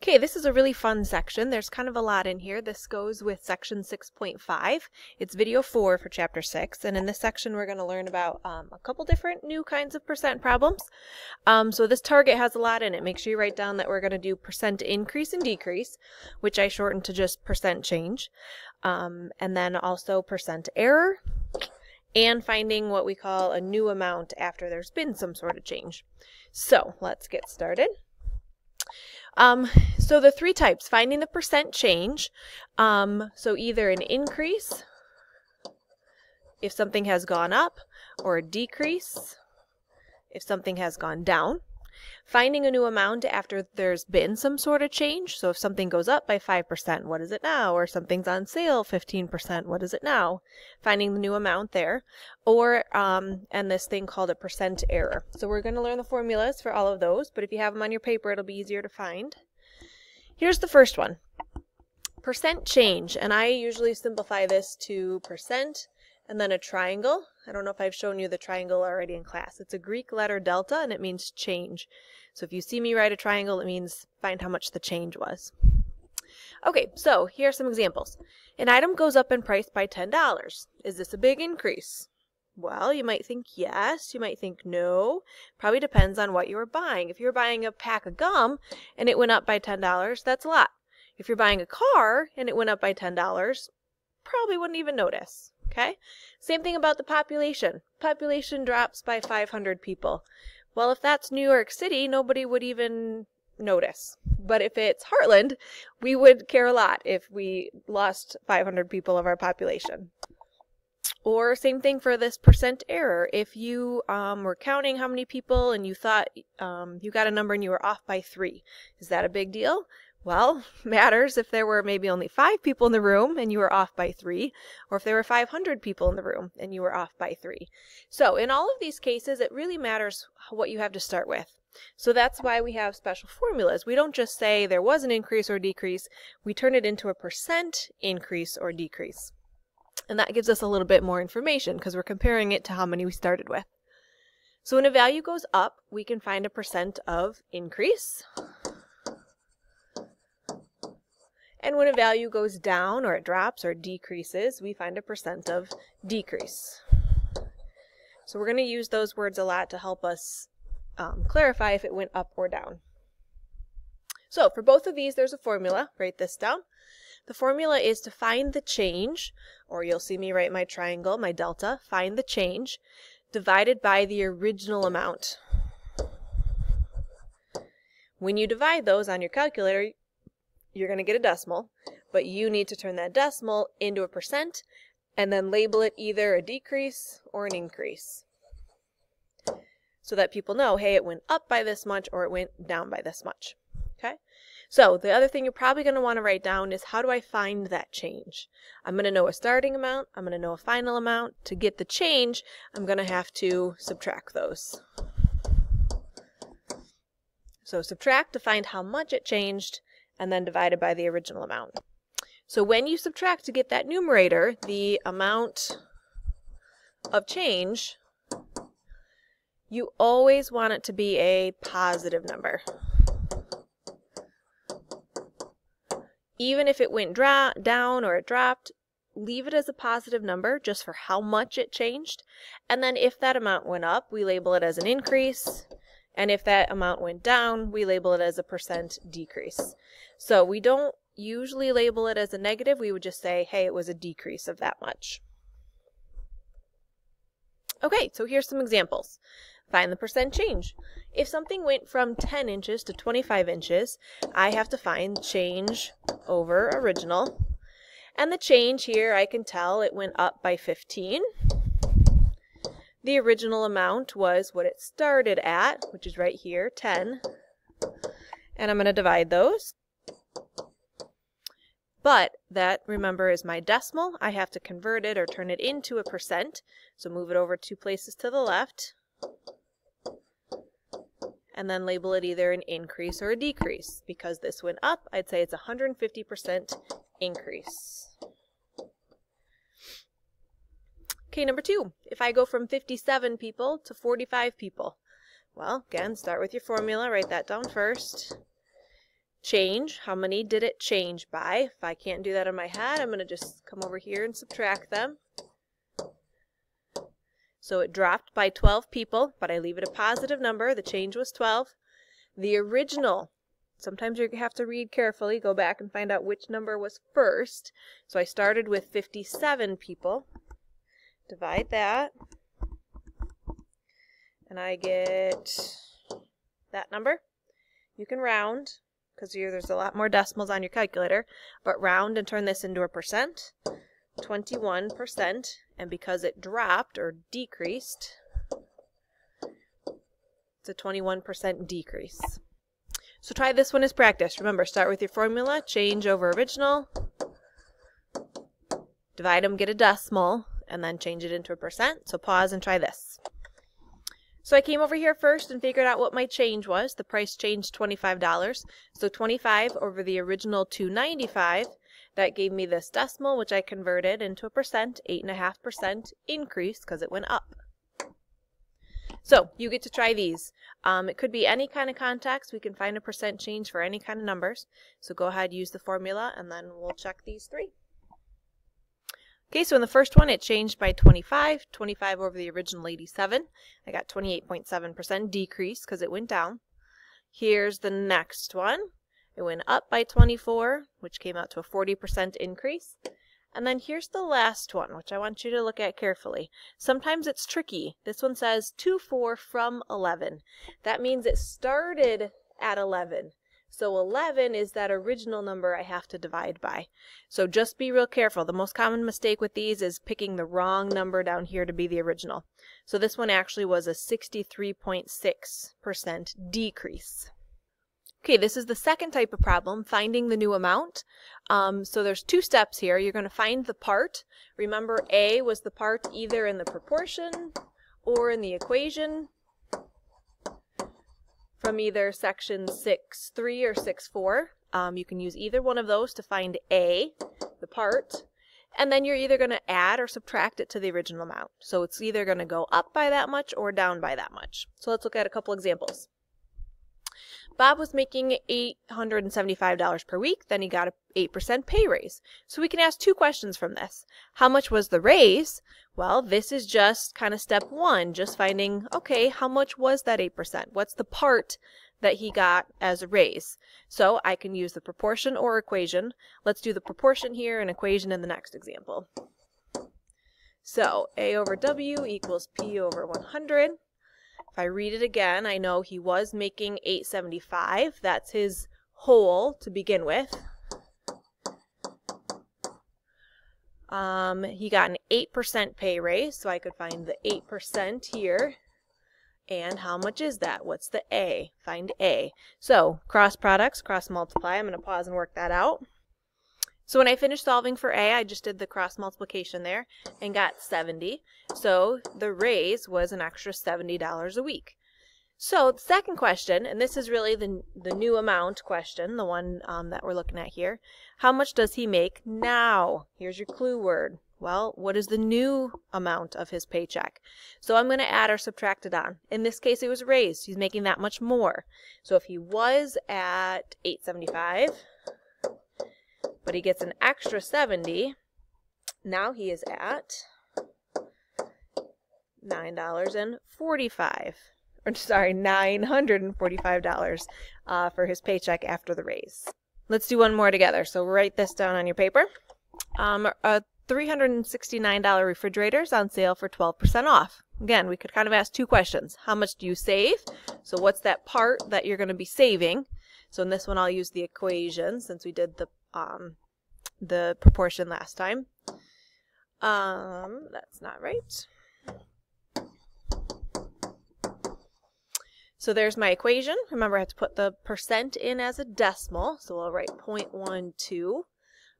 Okay, this is a really fun section. There's kind of a lot in here. This goes with section 6.5. It's video 4 for chapter 6, and in this section we're going to learn about um, a couple different new kinds of percent problems. Um, so this target has a lot in it. Make sure you write down that we're going to do percent increase and decrease, which I shortened to just percent change, um, and then also percent error, and finding what we call a new amount after there's been some sort of change. So let's get started. Um, so the three types, finding the percent change. Um, so either an increase if something has gone up or a decrease if something has gone down. Finding a new amount after there's been some sort of change. So if something goes up by 5%, what is it now? Or something's on sale 15%, what is it now? Finding the new amount there. Or, um, and this thing called a percent error. So we're going to learn the formulas for all of those, but if you have them on your paper, it'll be easier to find. Here's the first one. Percent change, and I usually simplify this to percent and then a triangle. I don't know if I've shown you the triangle already in class. It's a Greek letter delta and it means change. So if you see me write a triangle, it means find how much the change was. Okay, so here are some examples. An item goes up in price by $10. Is this a big increase? Well, you might think yes, you might think no. Probably depends on what you were buying. If you're buying a pack of gum and it went up by $10, that's a lot. If you're buying a car and it went up by $10, probably wouldn't even notice. Okay? Same thing about the population. Population drops by 500 people. Well, if that's New York City, nobody would even notice. But if it's Heartland, we would care a lot if we lost 500 people of our population. Or same thing for this percent error. If you um, were counting how many people and you thought um, you got a number and you were off by three, is that a big deal? Well, matters if there were maybe only five people in the room and you were off by three, or if there were 500 people in the room and you were off by three. So in all of these cases, it really matters what you have to start with. So that's why we have special formulas. We don't just say there was an increase or decrease, we turn it into a percent increase or decrease. And that gives us a little bit more information because we're comparing it to how many we started with. So when a value goes up, we can find a percent of increase. And when a value goes down or it drops or decreases, we find a percent of decrease. So we're going to use those words a lot to help us um, clarify if it went up or down. So for both of these, there's a formula. Write this down. The formula is to find the change, or you'll see me write my triangle, my delta, find the change, divided by the original amount. When you divide those on your calculator, you're going to get a decimal, but you need to turn that decimal into a percent and then label it either a decrease or an increase so that people know, hey, it went up by this much or it went down by this much. Okay? So the other thing you're probably going to want to write down is how do I find that change? I'm going to know a starting amount. I'm going to know a final amount. To get the change, I'm going to have to subtract those. So subtract to find how much it changed and then divided by the original amount. So when you subtract to get that numerator, the amount of change, you always want it to be a positive number. Even if it went down or it dropped, leave it as a positive number just for how much it changed. And then if that amount went up, we label it as an increase. And if that amount went down, we label it as a percent decrease. So we don't usually label it as a negative. We would just say, hey, it was a decrease of that much. Okay, so here's some examples. Find the percent change. If something went from 10 inches to 25 inches, I have to find change over original. And the change here, I can tell it went up by 15. The original amount was what it started at, which is right here, 10. And I'm going to divide those. But that, remember, is my decimal. I have to convert it or turn it into a percent. So move it over two places to the left. And then label it either an increase or a decrease. Because this went up, I'd say it's a 150% increase. Okay, number two, if I go from 57 people to 45 people, well, again, start with your formula, write that down first. change. How many did it change by? If I can't do that in my head, I'm going to just come over here and subtract them. So it dropped by 12 people, but I leave it a positive number. The change was 12. The original, sometimes you have to read carefully, go back and find out which number was first. So I started with 57 people. Divide that. And I get that number. You can round because there's a lot more decimals on your calculator, but round and turn this into a percent. 21%, and because it dropped or decreased, it's a 21% decrease. So try this one as practice. Remember, start with your formula, change over original, divide them, get a decimal, and then change it into a percent. So pause and try this. So I came over here first and figured out what my change was. The price changed $25. So 25 over the original 295 that gave me this decimal, which I converted into a percent, 8.5% increase because it went up. So you get to try these. Um, it could be any kind of context. We can find a percent change for any kind of numbers. So go ahead, use the formula, and then we'll check these three. Okay, so in the first one, it changed by 25, 25 over the original 87. I got 28.7% decrease because it went down. Here's the next one. It went up by 24, which came out to a 40% increase. And then here's the last one, which I want you to look at carefully. Sometimes it's tricky. This one says 2, 4 from 11. That means it started at 11. So 11 is that original number I have to divide by. So just be real careful. The most common mistake with these is picking the wrong number down here to be the original. So this one actually was a 63.6% decrease. Okay, this is the second type of problem, finding the new amount. Um, so there's two steps here. You're going to find the part. Remember, A was the part either in the proportion or in the equation from either section 6.3 or 6.4. Um, you can use either one of those to find A, the part, and then you're either going to add or subtract it to the original amount. So it's either going to go up by that much or down by that much. So let's look at a couple examples. Bob was making $875 per week, then he got an 8% pay raise. So we can ask two questions from this. How much was the raise? Well, this is just kind of step one, just finding, okay, how much was that 8%? What's the part that he got as a raise? So I can use the proportion or equation. Let's do the proportion here and equation in the next example. So A over W equals P over 100. If I read it again, I know he was making 875. That's his whole to begin with. Um, he got an 8% pay raise, so I could find the 8% here. And how much is that? What's the A? Find A. So cross products, cross multiply. I'm going to pause and work that out. So when I finished solving for A, I just did the cross multiplication there and got 70. So the raise was an extra $70 a week. So the second question, and this is really the, the new amount question, the one um, that we're looking at here. How much does he make now? Here's your clue word. Well, what is the new amount of his paycheck? So I'm going to add or subtract it on. In this case, it was raised. He's making that much more. So if he was at 875, but he gets an extra 70. Now he is at $9.45 or sorry, $945 uh, for his paycheck after the raise. Let's do one more together. So write this down on your paper. Um, a $369 refrigerator is on sale for 12% off. Again, we could kind of ask two questions. How much do you save? So what's that part that you're going to be saving? So in this one, I'll use the equation since we did the um, the proportion last time. Um, that's not right. So there's my equation. Remember, I have to put the percent in as a decimal. So I'll write 0.12.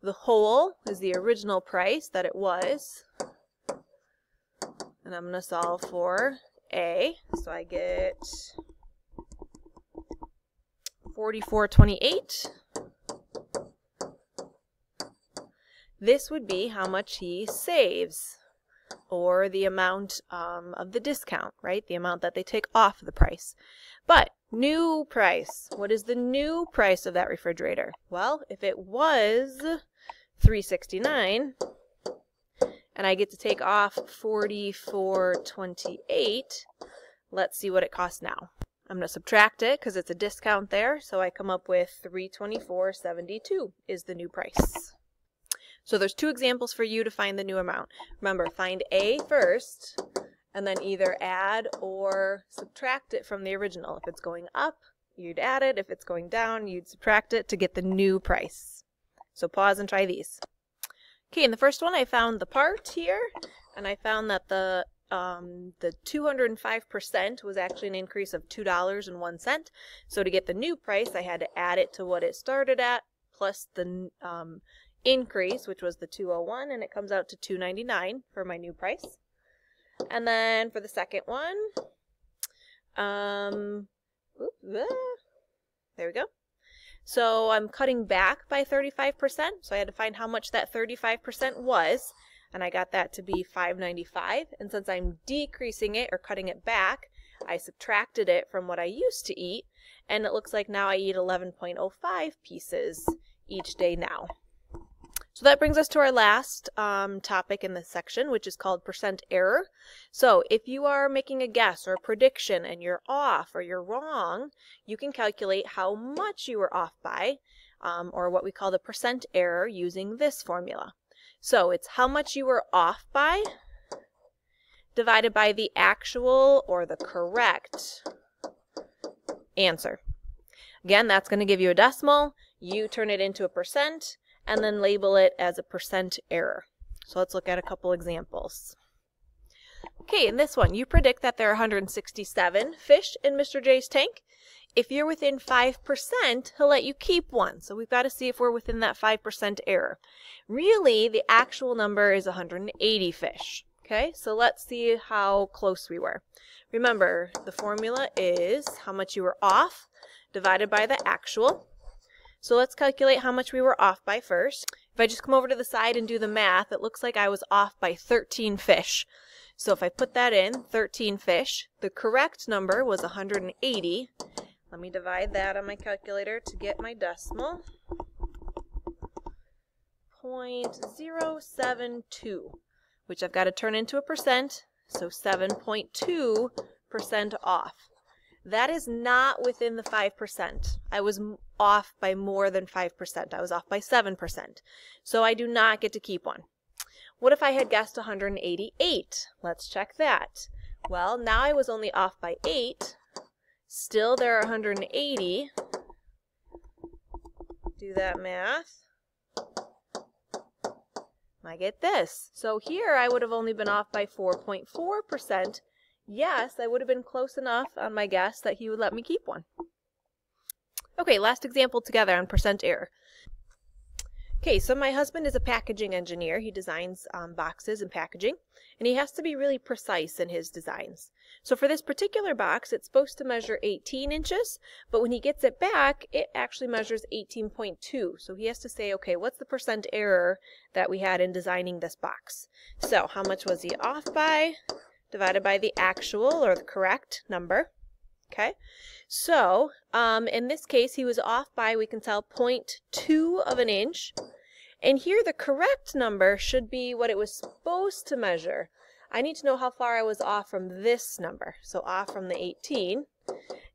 The whole is the original price that it was. And I'm going to solve for A. So I get 4428. This would be how much he saves or the amount um, of the discount, right? The amount that they take off the price. But New price. What is the new price of that refrigerator? Well, if it was 369 and I get to take off 44.28, let's see what it costs now. I'm going to subtract it because it's a discount there, so I come up with 324.72 is the new price. So there's two examples for you to find the new amount. Remember, find A first, and then either add or subtract it from the original. If it's going up, you'd add it. If it's going down, you'd subtract it to get the new price. So pause and try these. Okay, in the first one, I found the part here, and I found that the um, the 205% was actually an increase of $2.01. So to get the new price, I had to add it to what it started at, plus the um, increase, which was the 201, and it comes out to 299 for my new price. And then for the second one, um, ah, there we go. So I'm cutting back by 35%. So I had to find how much that 35% was. And I got that to be 595. And since I'm decreasing it or cutting it back, I subtracted it from what I used to eat. And it looks like now I eat 11.05 pieces each day now. So that brings us to our last um, topic in this section, which is called percent error. So if you are making a guess or a prediction and you're off or you're wrong, you can calculate how much you were off by, um, or what we call the percent error using this formula. So it's how much you were off by divided by the actual or the correct answer. Again, that's going to give you a decimal. You turn it into a percent and then label it as a percent error. So let's look at a couple examples. Okay, in this one, you predict that there are 167 fish in Mr. J's tank. If you're within 5%, he'll let you keep one. So we've got to see if we're within that 5% error. Really, the actual number is 180 fish. Okay, so let's see how close we were. Remember, the formula is how much you were off divided by the actual. So let's calculate how much we were off by first. If I just come over to the side and do the math, it looks like I was off by 13 fish. So if I put that in, 13 fish, the correct number was 180. Let me divide that on my calculator to get my decimal. 0.072, which I've got to turn into a percent, so 7.2% off. That is not within the 5%. I was off by more than 5%. I was off by 7%. So I do not get to keep one. What if I had guessed 188? Let's check that. Well, now I was only off by 8. Still, there are 180. Do that math. I get this. So here I would have only been off by 4.4%, yes, I would have been close enough on my guess that he would let me keep one. Okay, last example together on percent error. Okay, so my husband is a packaging engineer. He designs um, boxes and packaging, and he has to be really precise in his designs. So for this particular box, it's supposed to measure 18 inches, but when he gets it back, it actually measures 18.2. So he has to say, okay, what's the percent error that we had in designing this box? So how much was he off by? Divided by the actual or the correct number. Okay, so um, in this case, he was off by, we can tell, 0.2 of an inch. And here the correct number should be what it was supposed to measure. I need to know how far I was off from this number. So off from the 18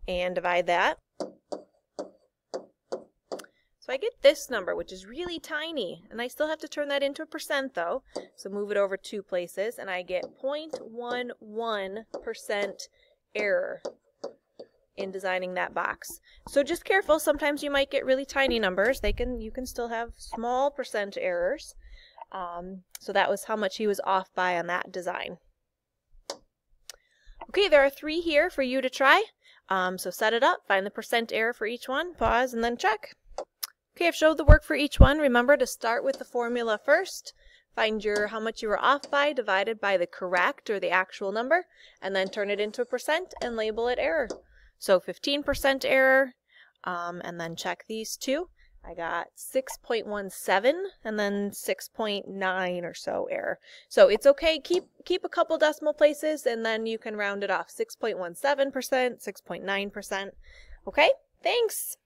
and divide that. So I get this number, which is really tiny, and I still have to turn that into a percent though. So move it over two places, and I get 0.11% error in designing that box. So just careful, sometimes you might get really tiny numbers. They can You can still have small percent errors. Um, so that was how much he was off by on that design. Okay, there are three here for you to try. Um, so set it up, find the percent error for each one, pause, and then check. Okay, I've showed the work for each one. Remember to start with the formula first. Find your how much you were off by divided by the correct or the actual number, and then turn it into a percent and label it error. So 15% error, um, and then check these two. I got 6.17 and then 6.9 or so error. So it's okay. Keep keep a couple decimal places and then you can round it off. 6.17%, 6.9%. Okay? Thanks.